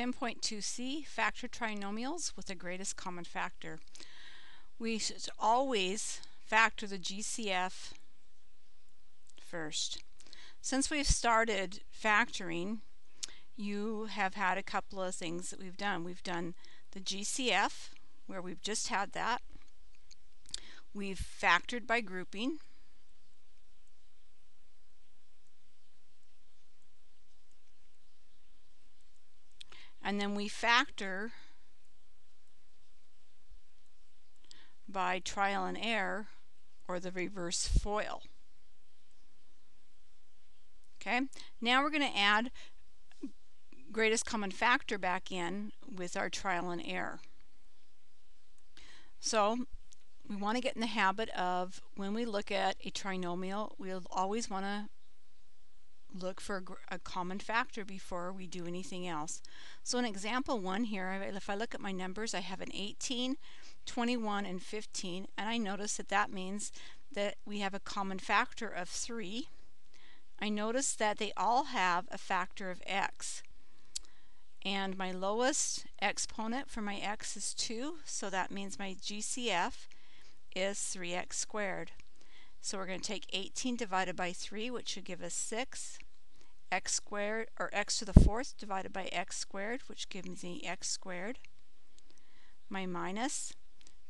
10.2c, factor trinomials with the greatest common factor. We should always factor the GCF first. Since we've started factoring, you have had a couple of things that we've done. We've done the GCF, where we've just had that. We've factored by grouping. And then we factor by trial and error or the reverse FOIL. Okay, now we're going to add greatest common factor back in with our trial and error. So we want to get in the habit of when we look at a trinomial, we'll always want to look for a, a, common factor before we do anything else. So in example one here, if I look at my numbers, I have an 18, 21, and 15, and I notice that that means that we have a common factor of 3. I notice that they all have a factor of x. And my lowest exponent for my x is 2, so that means my GCF is 3x squared. So we're going to take 18 divided by 3, which should give us 6, x squared, or x to the fourth divided by x squared, which gives me x squared. My minus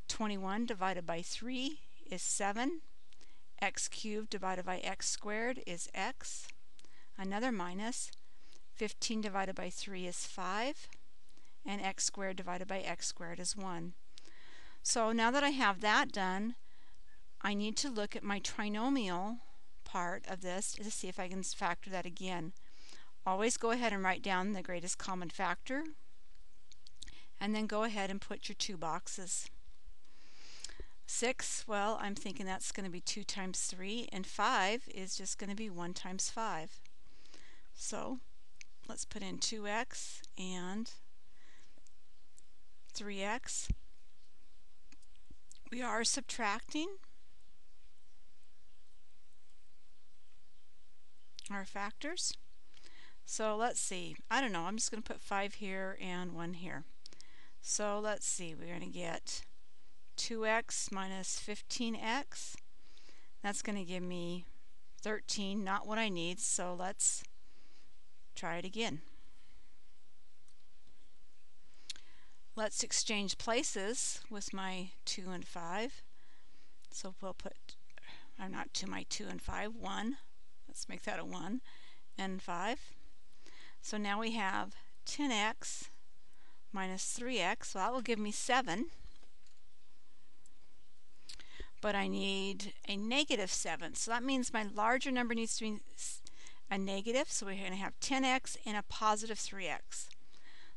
21 divided by 3 is 7. x cubed divided by x squared is x. Another minus 15 divided by 3 is 5. And x squared divided by x squared is 1. So now that I have that done, I need to look at my trinomial part of this to see if I can factor that again. Always go ahead and write down the greatest common factor and then go ahead and put your two boxes. 6, well, I'm thinking that's going to be 2 times 3, and 5 is just going to be 1 times 5. So let's put in 2x and 3x. We are subtracting our factors. So let's see. I don't know. I'm just going to put 5 here and 1 here. So let's see. We're going to get 2x minus 15x. That's going to give me 13, not what I need. So let's try it again. Let's exchange places with my 2 and 5. So we'll put, I'm not to my 2 and 5, 1. Let's make that a 1 and 5. So now we have 10x minus 3x. So that will give me 7. But I need a negative 7. So that means my larger number needs to be a negative. So we're going to have 10x and a positive 3x.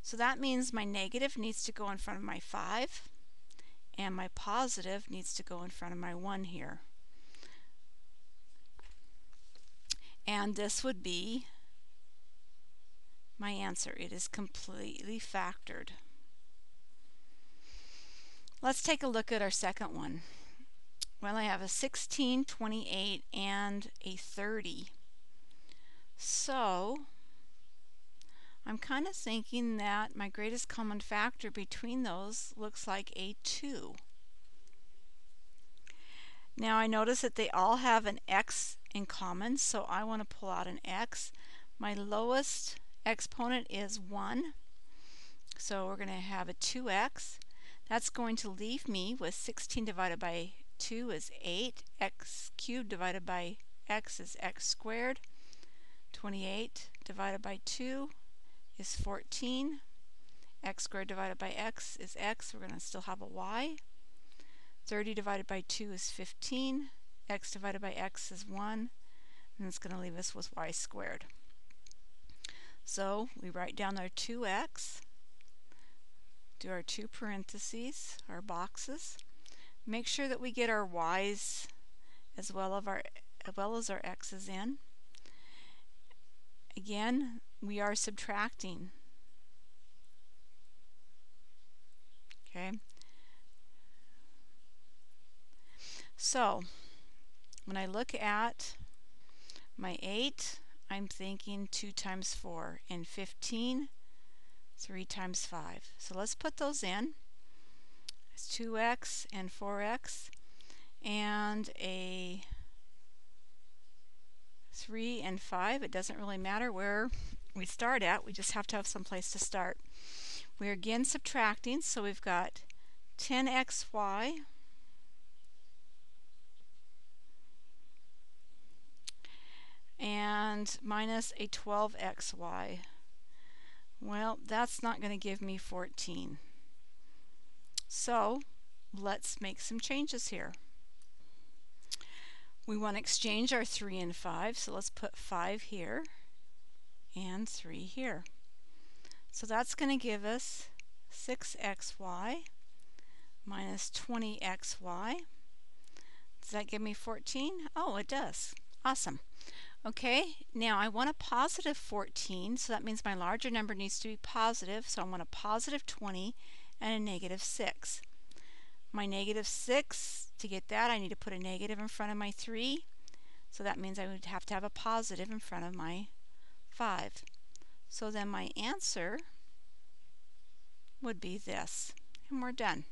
So that means my negative needs to go in front of my 5 and my positive needs to go in front of my 1 here. And this would be my answer. It is completely factored. Let's take a look at our second one. Well, I have a 16, 28, and a 30. So, I'm kind of thinking that my greatest common factor between those looks like a 2. Now I notice that they all have an x in common, so I want to pull out an x. My lowest exponent is 1, so we're going to have a 2x. That's going to leave me with 16 divided by 2 is 8, x cubed divided by x is x squared, 28 divided by 2 is 14, x squared divided by x is x, we're going to still have a y. 30 divided by 2 is 15, x divided by x is 1, and it's going to leave us with y squared. So we write down our 2x, do our two parentheses, our boxes. Make sure that we get our y's as well, of our, as well as our x's in. Again, we are subtracting. Okay. So, when I look at my 8, I'm thinking 2 times 4. And 15, 3 times 5. So let's put those in. It's 2x and 4x and a 3 and 5. It doesn't really matter where we start at. We just have to have some place to start. We're again subtracting, so we've got 10xy and minus a 12xy. Well, that's not going to give me 14. So let's make some changes here. We want to exchange our 3 and 5, so let's put 5 here and 3 here. So that's going to give us 6xy minus 20xy. Does that give me 14? Oh, it does. Awesome. Okay, now I want a positive 14, so that means my larger number needs to be positive, so I want a positive 20 and a negative 6. My negative 6, to get that I need to put a negative in front of my 3, so that means I would have to have a positive in front of my 5. So then my answer would be this, and we're done.